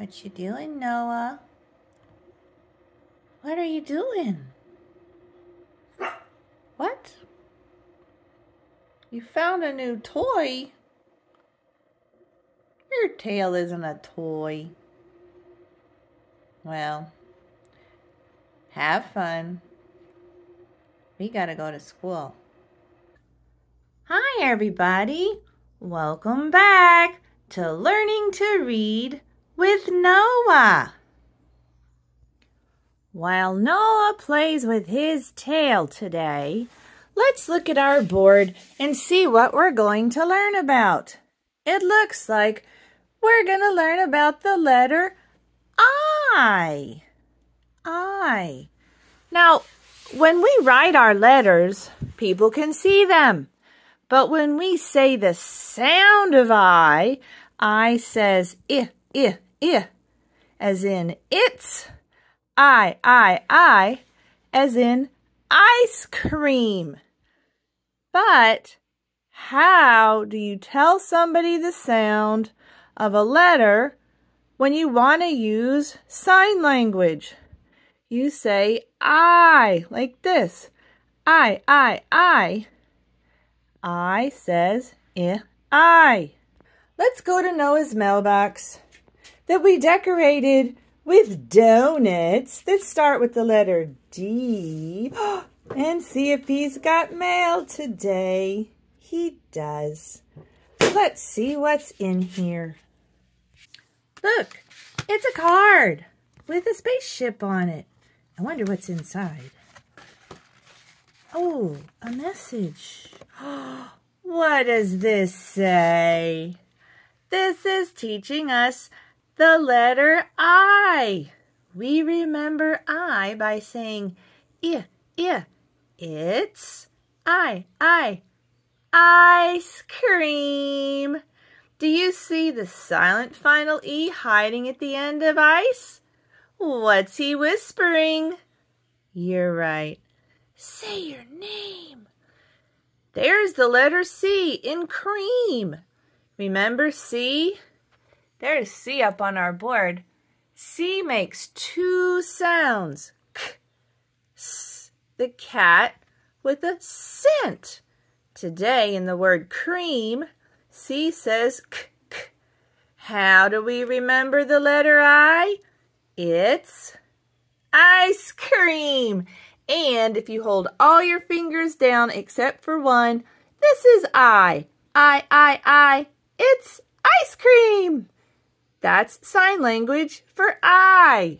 What you doing, Noah? What are you doing? What? You found a new toy? Your tail isn't a toy. Well, have fun. We gotta go to school. Hi, everybody. Welcome back to Learning to Read with Noah. While Noah plays with his tail today, let's look at our board and see what we're going to learn about. It looks like we're going to learn about the letter I. I. Now, when we write our letters, people can see them. But when we say the sound of I, I says I, I, I, as in it's I, I, I, as in ice cream. But how do you tell somebody the sound of a letter when you want to use sign language? You say I, like this. I, I, I. I says I, I. Let's go to Noah's mailbox that we decorated with donuts that start with the letter D and see if he's got mail today. He does. Let's see what's in here. Look, it's a card with a spaceship on it. I wonder what's inside. Oh, a message. What does this say? This is teaching us the letter I. We remember I by saying I, I. It's I, I. Ice cream. Do you see the silent final E hiding at the end of ice? What's he whispering? You're right. Say your name. There's the letter C in cream. Remember C? There's C up on our board. C makes two sounds. K, s, the cat with a scent. Today in the word cream, C says k, k. How do we remember the letter I? It's ice cream. And if you hold all your fingers down except for one, this is I. I, I, I. It's ice cream. That's sign language for I.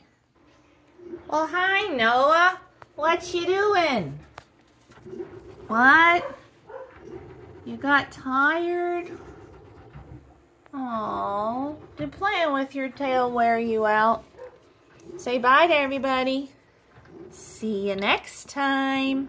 Well, hi, Noah. What you doing? What? You got tired? Oh, did playing with your tail wear you out? Say bye to everybody. See you next time.